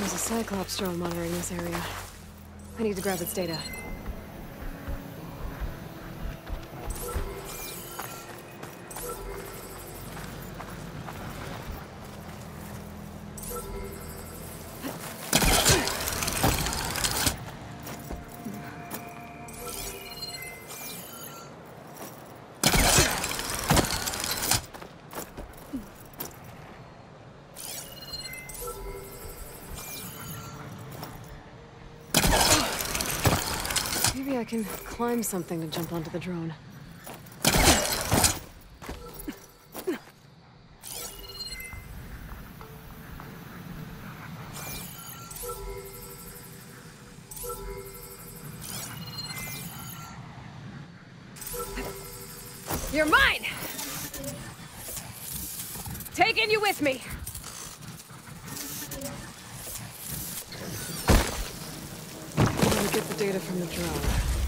There's a Cyclops drone monitoring this area. I need to grab its data. I can climb something to jump onto the drone. You're mine! Taking you with me! Get the data from the drone.